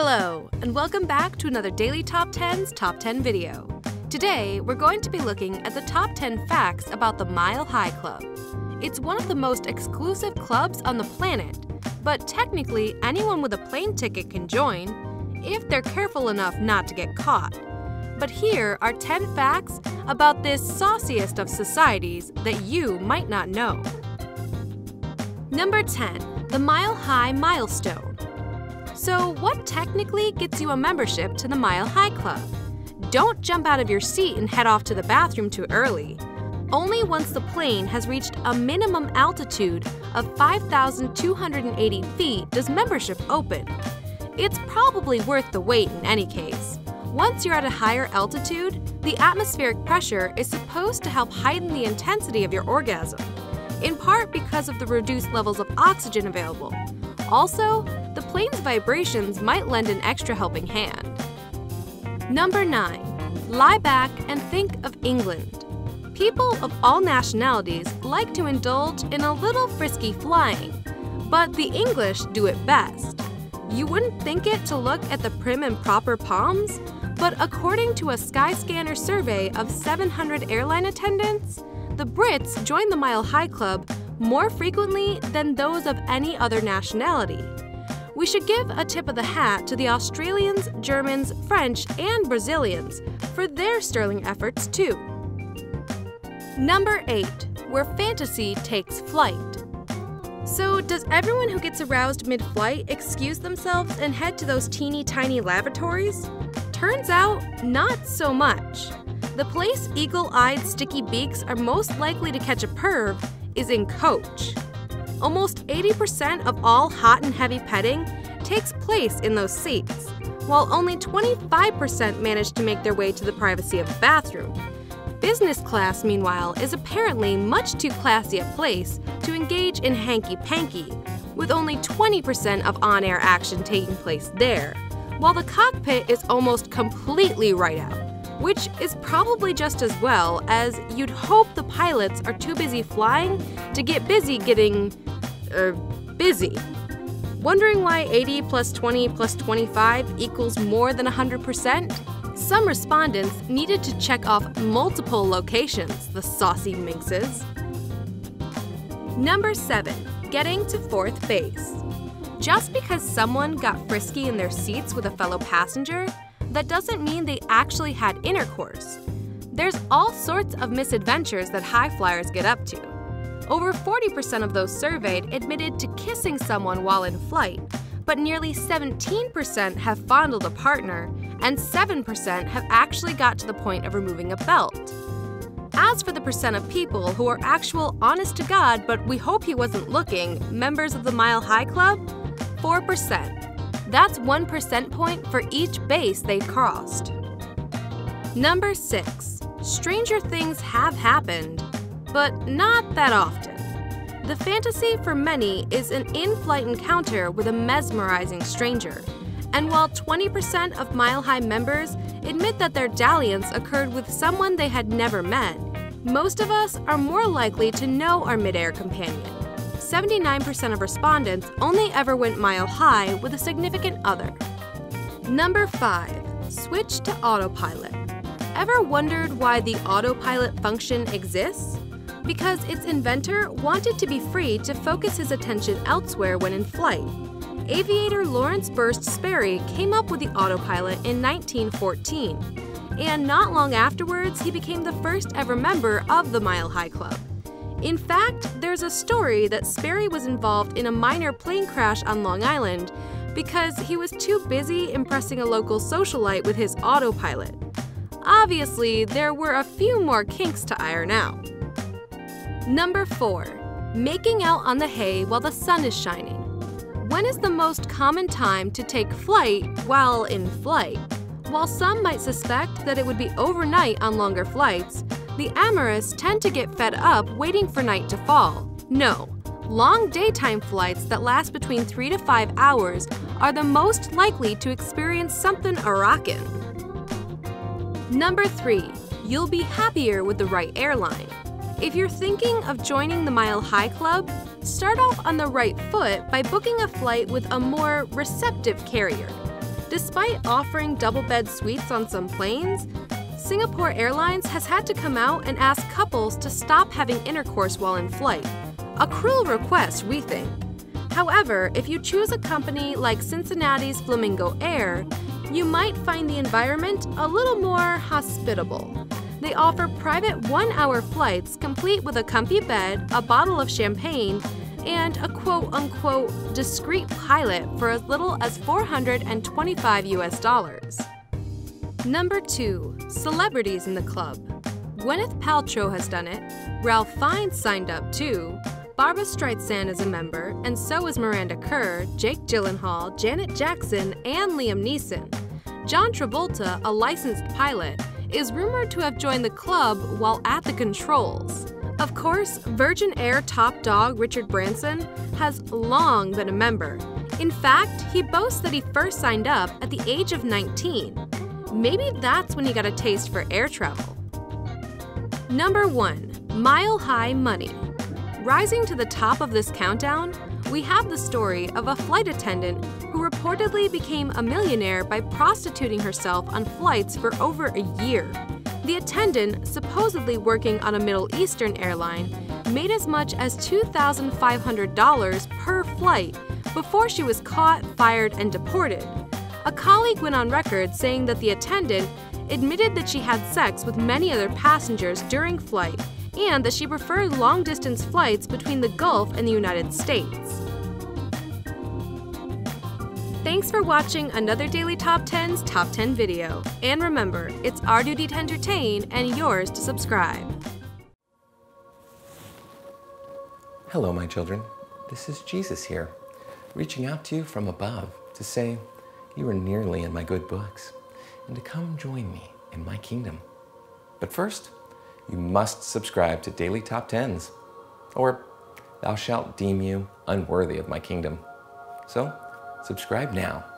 Hello, and welcome back to another Daily Top 10's Top 10 video. Today, we're going to be looking at the top 10 facts about the Mile High Club. It's one of the most exclusive clubs on the planet, but technically anyone with a plane ticket can join, if they're careful enough not to get caught. But here are 10 facts about this sauciest of societies that you might not know. Number 10. The Mile High Milestone so, what technically gets you a membership to the Mile High Club? Don't jump out of your seat and head off to the bathroom too early. Only once the plane has reached a minimum altitude of 5,280 feet does membership open. It's probably worth the wait in any case. Once you're at a higher altitude, the atmospheric pressure is supposed to help heighten the intensity of your orgasm, in part because of the reduced levels of oxygen available. Also, plane's vibrations might lend an extra helping hand. Number 9. Lie back and think of England. People of all nationalities like to indulge in a little frisky flying, but the English do it best. You wouldn't think it to look at the prim and proper Poms, but according to a Skyscanner survey of 700 airline attendants, the Brits join the Mile High Club more frequently than those of any other nationality. We should give a tip of the hat to the Australians, Germans, French, and Brazilians for their sterling efforts too. Number 8. Where fantasy takes flight. So, does everyone who gets aroused mid flight excuse themselves and head to those teeny tiny lavatories? Turns out, not so much. The place eagle eyed sticky beaks are most likely to catch a perv is in coach. Almost 80% of all hot and heavy petting takes place in those seats, while only 25% manage to make their way to the privacy of a bathroom. Business class, meanwhile, is apparently much too classy a place to engage in hanky-panky, with only 20% of on-air action taking place there, while the cockpit is almost completely right out which is probably just as well as you'd hope the pilots are too busy flying to get busy getting, er, busy. Wondering why 80 plus 20 plus 25 equals more than 100%? Some respondents needed to check off multiple locations, the saucy minxes. Number 7. Getting to fourth base. Just because someone got frisky in their seats with a fellow passenger that doesn't mean they actually had intercourse. There's all sorts of misadventures that high flyers get up to. Over 40% of those surveyed admitted to kissing someone while in flight, but nearly 17% have fondled a partner, and 7% have actually got to the point of removing a belt. As for the percent of people who are actual honest to God, but we hope he wasn't looking, members of the Mile High Club, 4%. That's one percent point for each base they crossed. Number 6. Stranger things have happened, but not that often. The fantasy for many is an in-flight encounter with a mesmerizing stranger. And while 20% of Mile High members admit that their dalliance occurred with someone they had never met, most of us are more likely to know our midair companion. 79% of respondents only ever went mile high with a significant other. Number 5. Switch to autopilot. Ever wondered why the autopilot function exists? Because its inventor wanted to be free to focus his attention elsewhere when in flight. Aviator Lawrence Burst Sperry came up with the autopilot in 1914, and not long afterwards, he became the first ever member of the Mile High Club. In fact, there's a story that Sperry was involved in a minor plane crash on Long Island because he was too busy impressing a local socialite with his autopilot. Obviously, there were a few more kinks to iron out. Number 4. Making out on the hay while the sun is shining. When is the most common time to take flight while in flight? While some might suspect that it would be overnight on longer flights, the amorous tend to get fed up waiting for night to fall. No, long daytime flights that last between 3 to 5 hours are the most likely to experience something a rockin'. Number 3. You'll be happier with the right airline. If you're thinking of joining the Mile High Club, start off on the right foot by booking a flight with a more receptive carrier. Despite offering double bed suites on some planes, Singapore Airlines has had to come out and ask couples to stop having intercourse while in flight. A cruel request, we think. However, if you choose a company like Cincinnati's Flamingo Air, you might find the environment a little more hospitable. They offer private one hour flights complete with a comfy bed, a bottle of champagne, and a quote unquote discreet pilot for as little as 425 US dollars. Number 2. Celebrities in the club. Gwyneth Paltrow has done it, Ralph Fiennes signed up too, Barbra Streisand is a member, and so is Miranda Kerr, Jake Gyllenhaal, Janet Jackson, and Liam Neeson. John Travolta, a licensed pilot, is rumored to have joined the club while at the controls. Of course, Virgin Air top dog Richard Branson has long been a member. In fact, he boasts that he first signed up at the age of 19. Maybe that's when he got a taste for air travel. Number 1. Mile High Money Rising to the top of this countdown, we have the story of a flight attendant who reportedly became a millionaire by prostituting herself on flights for over a year. The attendant, supposedly working on a Middle Eastern airline, made as much as $2,500 per flight before she was caught, fired, and deported. A colleague went on record saying that the attendant admitted that she had sex with many other passengers during flight and that she preferred long distance flights between the Gulf and the United States. Thanks for watching another Daily Top 10's Top 10 video. And remember, it's our duty to entertain and yours to subscribe. Hello, my children. This is Jesus here, reaching out to you from above to say, You are nearly in my good books, and to come join me in my kingdom. But first, you must subscribe to Daily Top Tens, or thou shalt deem you unworthy of my kingdom. So, subscribe now